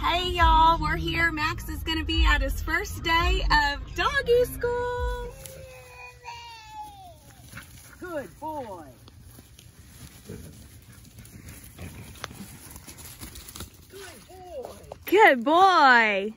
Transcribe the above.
Hey y'all, we're here. Max is gonna be at his first day of doggy school. Good boy. Good boy.